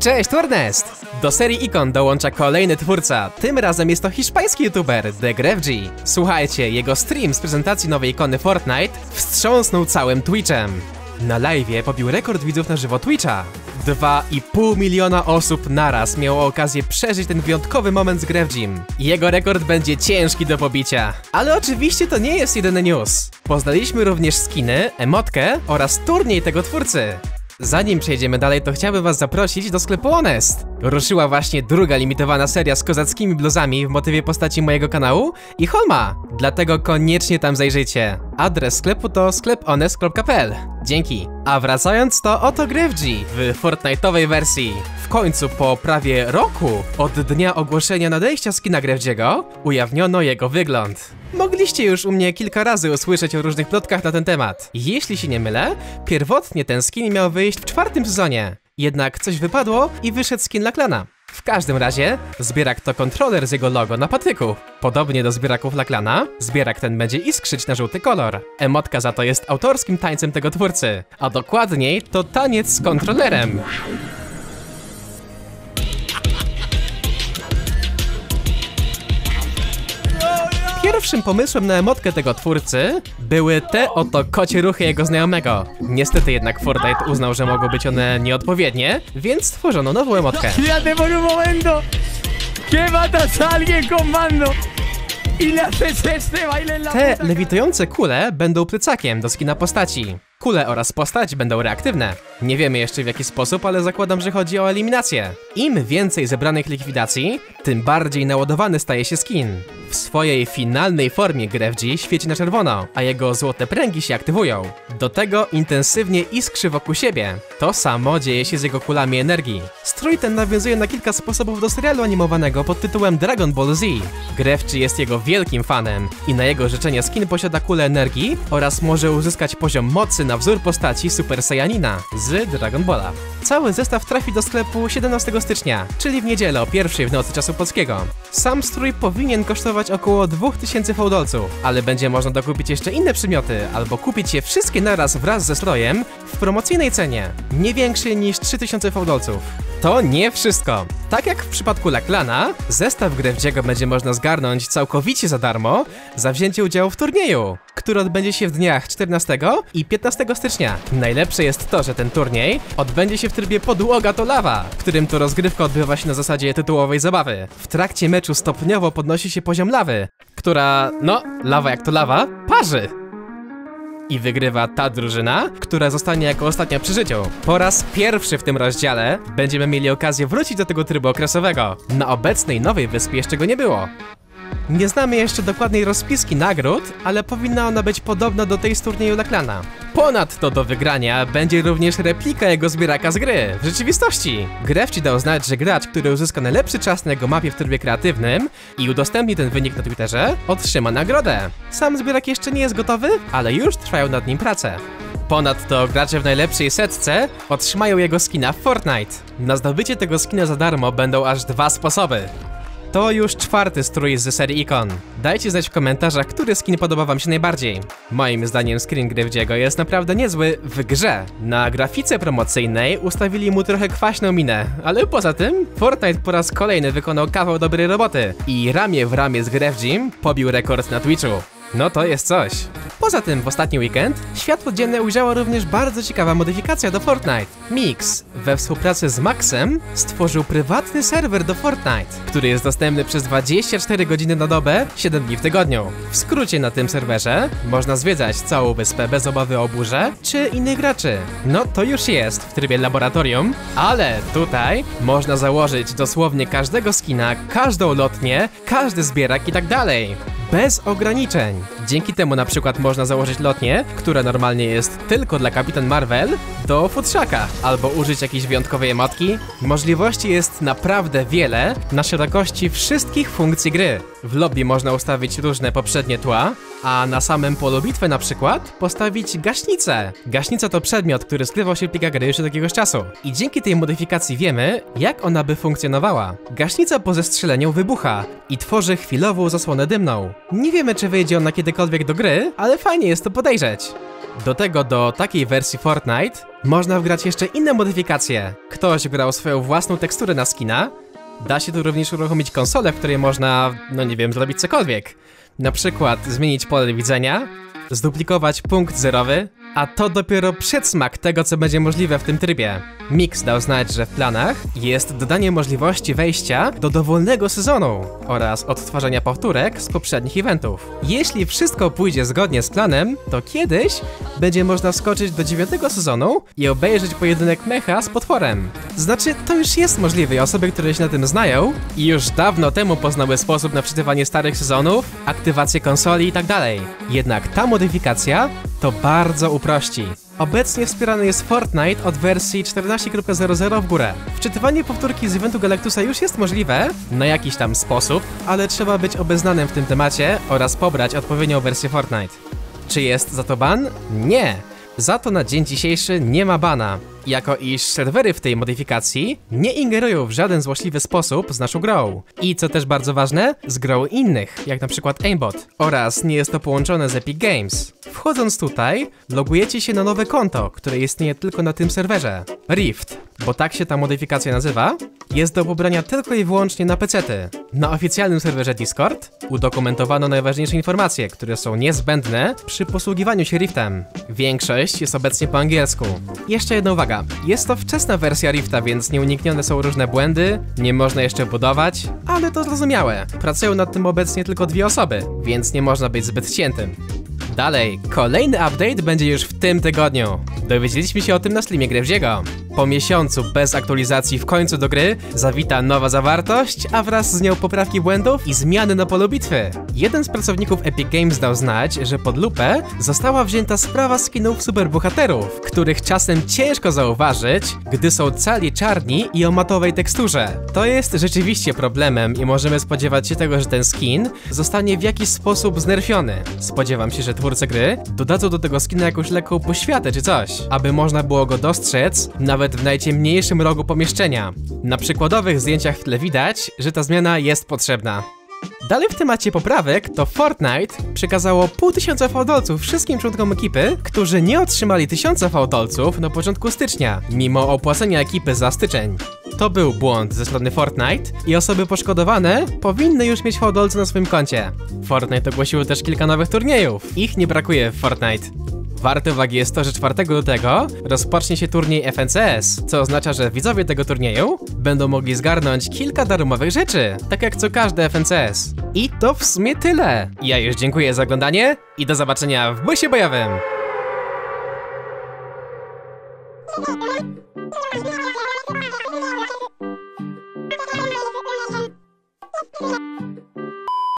Cześć, Warnest! Do serii Ikon dołącza kolejny twórca. Tym razem jest to hiszpański youtuber, The Grefg. Słuchajcie, jego stream z prezentacji nowej ikony Fortnite wstrząsnął całym Twitchem. Na live'ie pobił rekord widzów na żywo Twitcha. 2,5 miliona osób naraz miało okazję przeżyć ten wyjątkowy moment z Grefgim. Jego rekord będzie ciężki do pobicia. Ale oczywiście to nie jest jedyny news. Poznaliśmy również skiny, emotkę oraz turniej tego twórcy. Zanim przejdziemy dalej, to chciałbym was zaprosić do sklepu Honest. Ruszyła właśnie druga limitowana seria z kozackimi bluzami w motywie postaci mojego kanału i Holma, dlatego koniecznie tam zajrzyjcie. Adres sklepu to sklephonest.pl. Dzięki. A wracając to oto Grefg w Fortnite'owej wersji. W końcu po prawie roku od dnia ogłoszenia nadejścia skina Grefgiego ujawniono jego wygląd. Mogliście już u mnie kilka razy usłyszeć o różnych plotkach na ten temat. Jeśli się nie mylę, pierwotnie ten skin miał wyjść w czwartym sezonie. Jednak coś wypadło i wyszedł skin dla klana. W każdym razie, zbierak to kontroler z jego logo na patyku. Podobnie do zbieraków dla klana, zbierak ten będzie iskrzyć na żółty kolor. Emotka za to jest autorskim tańcem tego twórcy, a dokładniej to taniec z kontrolerem. Pierwszym pomysłem na emotkę tego twórcy były te oto kocie ruchy jego znajomego. Niestety jednak Fortnite uznał, że mogą być one nieodpowiednie, więc stworzono nową emotkę. Fíjate por un momento que matas a alguien con mando Te lewitujące kule będą plecakiem do skina postaci. Kule oraz postać będą reaktywne. Nie wiemy jeszcze w jaki sposób, ale zakładam, że chodzi o eliminację. Im więcej zebranych likwidacji, tym bardziej naładowany staje się skin. W swojej finalnej formie Grefg świeci na czerwono, a jego złote pręgi się aktywują. Do tego intensywnie iskrzy wokół siebie. To samo dzieje się z jego kulami energii. Strój ten nawiązuje na kilka sposobów do serialu animowanego pod tytułem Dragon Ball Z. Grefg jest jego wielkim fanem i na jego życzenie skin posiada kulę energii oraz może uzyskać poziom mocy na wzór postaci Super Saiyanina z Dragon Balla. Cały zestaw trafi do sklepu 17 stycznia, czyli w niedzielę o pierwszej w nocy czasu polskiego. Sam strój powinien kosztować około 2000 fałdolców, ale będzie można dokupić jeszcze inne przymioty albo kupić je wszystkie naraz wraz ze strojem w promocyjnej cenie, nie większej niż 3000 fałdolców. To nie wszystko. Tak jak w przypadku Laklana, zestaw Grefgiego będzie można zgarnąć całkowicie za darmo za wzięcie udziału w turnieju, który odbędzie się w dniach 14 i 15 stycznia. Najlepsze jest to, że ten turniej odbędzie się w trybie podłoga to lawa, w którym to rozgrywka odbywa się na zasadzie tytułowej zabawy. W trakcie meczu stopniowo podnosi się poziom lawy, która, no, lawa jak to lawa, parzy i wygrywa ta drużyna, która zostanie jako ostatnia przy życiu. Po raz pierwszy w tym rozdziale będziemy mieli okazję wrócić do tego trybu okresowego. Na obecnej nowej wyspie jeszcze go nie było. Nie znamy jeszcze dokładnej rozpiski nagród, ale powinna ona być podobna do tej z turnieju dla klana. Ponadto do wygrania będzie również replika jego zbieraka z gry, w rzeczywistości. Gref ci dał znać, że gracz, który uzyska najlepszy czas na jego mapie w trybie kreatywnym i udostępni ten wynik na Twitterze, otrzyma nagrodę. Sam zbierak jeszcze nie jest gotowy, ale już trwają nad nim prace. Ponadto gracze w najlepszej setce otrzymają jego skina w Fortnite. Na zdobycie tego skina za darmo będą aż dwa sposoby. To już czwarty strój z serii Ikon. Dajcie znać w komentarzach, który skin podoba wam się najbardziej. Moim zdaniem screen Grefgiego jest naprawdę niezły w grze. Na grafice promocyjnej ustawili mu trochę kwaśną minę, ale poza tym Fortnite po raz kolejny wykonał kawał dobrej roboty i ramię w ramię z Grefgim pobił rekord na Twitchu. No to jest coś. Poza tym w ostatni weekend światło dzienne ujrzała również bardzo ciekawa modyfikacja do Fortnite. Mix we współpracy z Maxem stworzył prywatny serwer do Fortnite, który jest dostępny przez 24 godziny na dobę, 7 dni w tygodniu. W skrócie na tym serwerze można zwiedzać całą wyspę bez obawy o burzę czy innych graczy. No to już jest w trybie laboratorium, ale tutaj można założyć dosłownie każdego skina, każdą lotnię, każdy zbierak i tak dalej bez ograniczeń. Dzięki temu na przykład można założyć lotnię, która normalnie jest tylko dla Kapitan Marvel, do futrzaka, albo użyć jakiejś wyjątkowej emotki. Możliwości jest naprawdę wiele na szerokości wszystkich funkcji gry. W lobby można ustawić różne poprzednie tła, a na samym polu bitwy na przykład postawić gaśnicę. Gaśnica to przedmiot, który skrywał się w gry już od jakiegoś czasu. I dzięki tej modyfikacji wiemy, jak ona by funkcjonowała. Gaśnica po zestrzeleniu wybucha i tworzy chwilową zasłonę dymną. Nie wiemy, czy wyjdzie ona kiedykolwiek do gry, ale fajnie jest to podejrzeć. Do tego do takiej wersji Fortnite Można wgrać jeszcze inne modyfikacje. Ktoś grał swoją własną teksturę na skina. Da się tu również uruchomić konsolę, w której można, no nie wiem, zrobić cokolwiek. Na przykład zmienić pole widzenia, zduplikować punkt zerowy, a to dopiero przedsmak tego, co będzie możliwe w tym trybie. Mix dał znać, że w planach jest dodanie możliwości wejścia do dowolnego sezonu oraz odtwarzania powtórek z poprzednich eventów. Jeśli wszystko pójdzie zgodnie z planem, to kiedyś będzie można wskoczyć do dziewiątego sezonu i obejrzeć pojedynek mecha z potworem. Znaczy, to już jest możliwe i osoby, które się na tym znają i już dawno temu poznały sposób na wczytywanie starych sezonów, aktywację konsoli i tak. Jednak ta modyfikacja to bardzo uprości. Obecnie wspierany jest Fortnite od wersji 14.00 w górę. Wczytywanie powtórki z eventu Galactusa już jest możliwe, na jakiś tam sposób, ale trzeba być obeznanym w tym temacie oraz pobrać odpowiednią wersję Fortnite. Czy jest za to ban? Nie! Za to na dzień dzisiejszy nie ma bana, jako iż serwery w tej modyfikacji nie ingerują w żaden złośliwy sposób z naszą grą. I co też bardzo ważne, z grą innych, jak na przykład aimbot. Oraz nie jest to połączone z Epic Games. Wchodząc tutaj, logujecie się na nowe konto, które istnieje tylko na tym serwerze. Rift, bo tak się ta modyfikacja nazywa, jest do pobrania tylko i wyłącznie na pecety. Na oficjalnym serwerze Discord udokumentowano najważniejsze informacje, które są niezbędne przy posługiwaniu się Riftem. Większość jest obecnie po angielsku. Jeszcze jedna uwaga, jest to wczesna wersja Rifta, więc nieuniknione są różne błędy, nie można jeszcze budować, ale to zrozumiałe. Pracują nad tym obecnie tylko dwie osoby, więc nie można być zbyt ciętym. Dalej, kolejny update będzie już w tym tygodniu. Dowiedzieliśmy się o tym na streamie Grewziego. Po miesiącu bez aktualizacji w końcu do gry zawita nowa zawartość, a wraz z nią poprawki błędów i zmiany na polu bitwy. Jeden z pracowników Epic Games dał znać, że pod lupę została wzięta sprawa skinów superbohaterów, których czasem ciężko zauważyć, gdy są cali czarni i o matowej teksturze. To jest rzeczywiście problemem i możemy spodziewać się tego, że ten skin zostanie w jakiś sposób znerfiony. Spodziewam się, że twórcy gry dodadzą do tego skina jakąś lekką poświatę czy coś, aby można było go dostrzec nawet w najciemniejszym rogu pomieszczenia. Na przykładowych zdjęciach w tle widać, że ta zmiana jest potrzebna. Dalej w temacie poprawek to Fortnite przekazało pół tysiąca fałdolców wszystkim członkom ekipy, którzy nie otrzymali tysiąca fałdolców na początku stycznia, mimo opłacenia ekipy za styczeń. To był błąd ze strony Fortnite i osoby poszkodowane powinny już mieć fałdolce na swoim koncie. Fortnite ogłosiło też kilka nowych turniejów. Ich nie brakuje w Fortnite. Warte uwagi jest to, że 4 lutego rozpocznie się turniej FNCS, co oznacza, że widzowie tego turnieju będą mogli zgarnąć kilka darmowych rzeczy, tak jak co każde FNCS. I to w sumie tyle. Ja już dziękuję za oglądanie i do zobaczenia w busie bojowym.